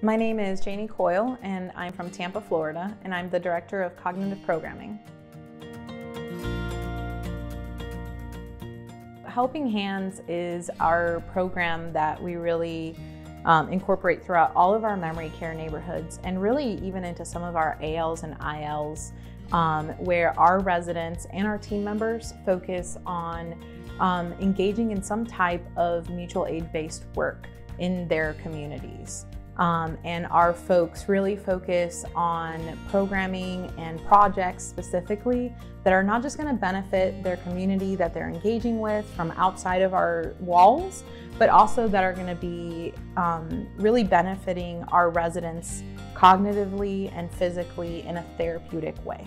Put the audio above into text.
My name is Jany Coyle and I'm from Tampa, Florida, and I'm the Director of Cognitive Programming. Helping Hands is our program that we really um, incorporate throughout all of our memory care neighborhoods and really even into some of our ALs and ILs um, where our residents and our team members focus on um, engaging in some type of mutual aid based work in their communities. Um, and our folks really focus on programming and projects specifically that are not just going to benefit their community that they're engaging with from outside of our walls, but also that are going to be um, really benefiting our residents cognitively and physically in a therapeutic way.